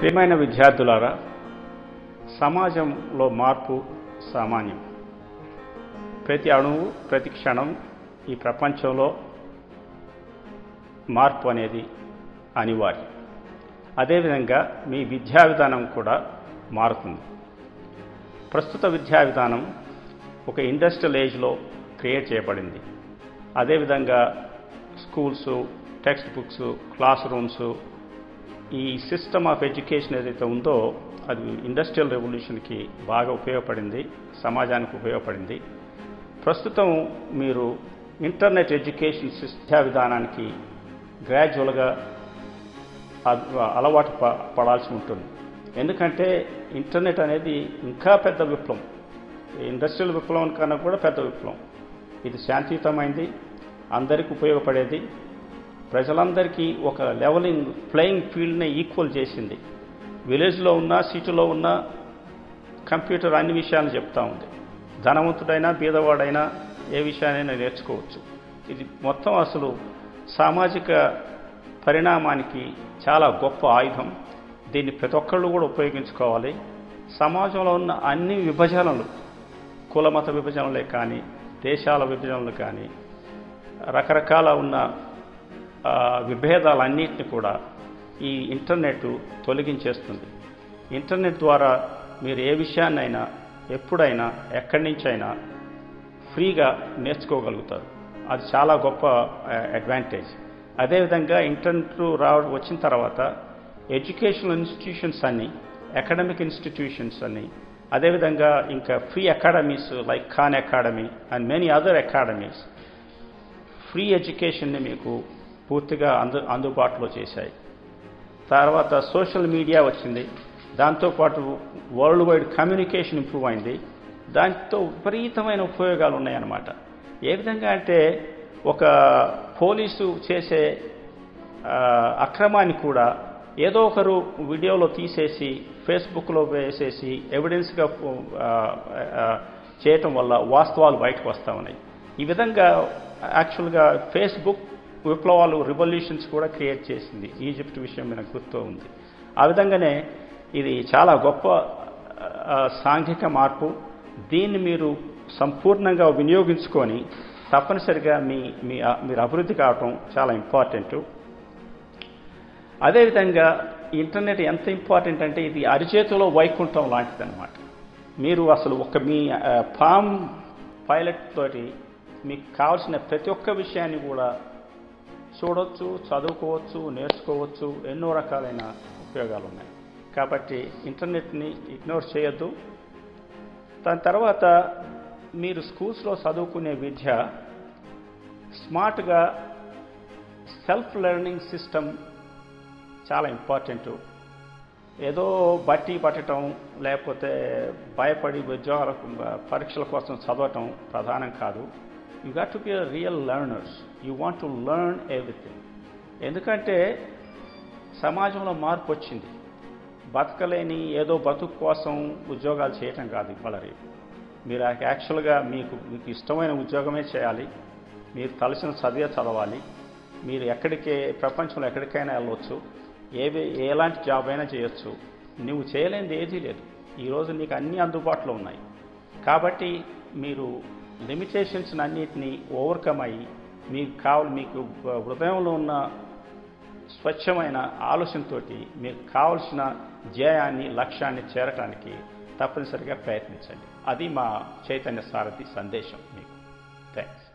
ప్రియమైన విద్యార్థులారా సమాజంలో మార్పు సామాన్యం. ప్రతి అణువు ప్రతి క్షణం ఈ ప్రపంచంలో మార్పు అనేది అనివార్యం. అదేవిధంగా మీ విద్యా విధానం కూడా మారుతుంది. ప్రస్తుత విద్యా విధానం ఒక ఇండస్ట్రియల్ ఏజ్లో క్రియేట్ చేయబడింది. అదేవిధంగా schools textbooks classrooms ఈ సిస్టమ్ ఆఫ్ ఎడ్యుకేషన్ ఏదైతే ఉందో అది ఇండస్ట్రియల్ రెవల్యూషన్కి బాగా ఉపయోగపడింది సమాజానికి ఉపయోగపడింది. ప్రస్తుతం మీరు ఇంటర్నెట్ ఎడ్యుకేషన్ శిక్షా విధానానికి గ్రాడ్యువల్గా అలవాటు ప పడాల్సి ఉంటుంది. ఎందుకంటే ఇంటర్నెట్ అనేది ఇంకా పెద్ద విప్లవం. ఇండస్ట్రియల్ విప్లవం కన్నా కూడా పెద్ద విప్లవం. ఇది శాంతియుతమైంది అందరికీ ఉపయోగపడేది. ప్రజలందరికీ ఒక లెవలింగ్ ప్లేయింగ్ ఫీల్డ్ని ఈక్వల్ చేసింది. విలేజ్లో ఉన్న సిటీలో ఉన్న కంప్యూటర్ అన్ని విషయాలు చెప్తా ఉంది. ధనవంతుడైనా బీదవాడైనా ఏ విషయానైనా నేర్చుకోవచ్చు. ఇది మొత్తం అసలు సామాజిక పరిణామానికి చాలా గొప్ప ఆయుధం. దీన్ని ప్రతి ఒక్కళ్ళు కూడా ఉపయోగించుకోవాలి. సమాజంలో ఉన్న అన్ని విభజనలు కులమత విభజనలే కానీ దేశాల విభజనలు కానీ రకరకాల ఉన్న విభేదాలన్నింటినీ కూడా ఈ ఇంటర్నెట్ తొలగించేస్తుంది. ఇంటర్నెట్ ద్వారా మీరు ఏ విషయాన్నైనా ఎప్పుడైనా ఎక్కడి నుంచైనా ఫ్రీగా నేర్చుకోగలుగుతారు. అది చాలా గొప్ప అడ్వాంటేజ్ అదేవిధంగా ఇంటర్నెట్ రావడం వచ్చిన తర్వాత ఎడ్యుకేషనల్ ఇన్స్టిట్యూషన్స్ అన్ని అకాడమిక్ ఇన్స్టిట్యూషన్స్ అన్ని అదేవిధంగా ఇంకా free academies like Khan academy and many other academies free ఎడ్యుకేషన్ని మీకు పూర్తిగా అందు అందుబాటులో చేశాయి. తర్వాత సోషల్ మీడియా వచ్చింది. దాంతోపాటు వరల్డ్ వైడ్ కమ్యూనికేషన్ ఇంప్రూవ్ అయింది. దాంతో విపరీతమైన ఉపయోగాలు ఉన్నాయన్నమాట. ఏ విధంగా అంటే ఒక పోలీసు చేసే అక్రమాన్ని కూడా ఏదో ఒకరు వీడియోలో తీసేసి ఫేస్బుక్లో వేసేసి ఎవిడెన్స్గా చేయటం వల్ల వాస్తవాలు బయటకు వస్తూ ఉన్నాయి. ఈ విధంగా యాక్చువల్గా ఫేస్బుక్ విప్లవాలు రివల్యూషన్స్ కూడా క్రియేట్ చేసింది. ఈజిప్ట్ విషయం మనకు గుర్తు ఉంది. ఆ విధంగానే ఇది చాలా గొప్ప సాంఘిక మార్పు. దీన్ని మీరు సంపూర్ణంగా వినియోగించుకొని తప్పనిసరిగా మీ మీ మీరు అభివృద్ధి కావటం చాలా ఇంపార్టెంట్ అదేవిధంగా ఇంటర్నెట్ ఎంత ఇంపార్టెంట్ అంటే ఇది అరిచేతిలో వైకుంఠం లాంటిదన్నమాట. మీరు అసలు ఒక మీ ఫామ్ పైలట్ తోటి మీకు కావాల్సిన ప్రతి ఒక్క విషయాన్ని కూడా చూడవచ్చు చదువుకోవచ్చు నేర్చుకోవచ్చు ఎన్నో రకాలైన ఉపయోగాలు ఉన్నాయి కాబట్టి ఇంటర్నెట్ని ఇగ్నోర్ చేయొద్దు. దాని తర్వాత మీరు స్కూల్స్లో చదువుకునే విద్య స్మార్ట్గా సెల్ఫ్ లెర్నింగ్ సిస్టమ్ చాలా ఇంపార్టెంట్. ఏదో బట్టి పట్టడం లేకపోతే భయపడి ఉద్యోగాల పరీక్షల కోసం చదవటం ప్రధానం కాదు. You got to be a real learners you want to learn everything ఎందుకంటే సమాజంలో మార్పు వచ్చింది. బతకలేని ఏదో బతుకు కోసం ఉద్యోగాలు చేయటం కాదు ఇవాళ రేపు. మీరు యాక్చువల్గా మీకు మీకు ఇష్టమైన ఉద్యోగమే చేయాలి. మీరు తలసిన చదివే చదవాలి. మీరు ఎక్కడికే ప్రపంచంలో ఎక్కడికైనా వెళ్ళవచ్చు ఏవి ఎలాంటి జాబ్ అయినా చేయొచ్చు. నువ్వు చేయలేనిది ఏదీ లేదు. ఈరోజు నీకు అన్నీ అందుబాటులో ఉన్నాయి. కాబట్టి మీరు లిమిటేషన్స్ అన్నిటినీ ఓవర్కమ్ అయ్యి మీకు కావాలి మీకు హృదయంలో ఉన్న స్వచ్ఛమైన ఆలోచనతో మీకు కావలసిన ధ్యేయాన్ని లక్ష్యాన్ని చేరటానికి తప్పనిసరిగా ప్రయత్నించండి. అది మా చైతన్య సారథి సందేశం మీకు. థ్యాంక్స్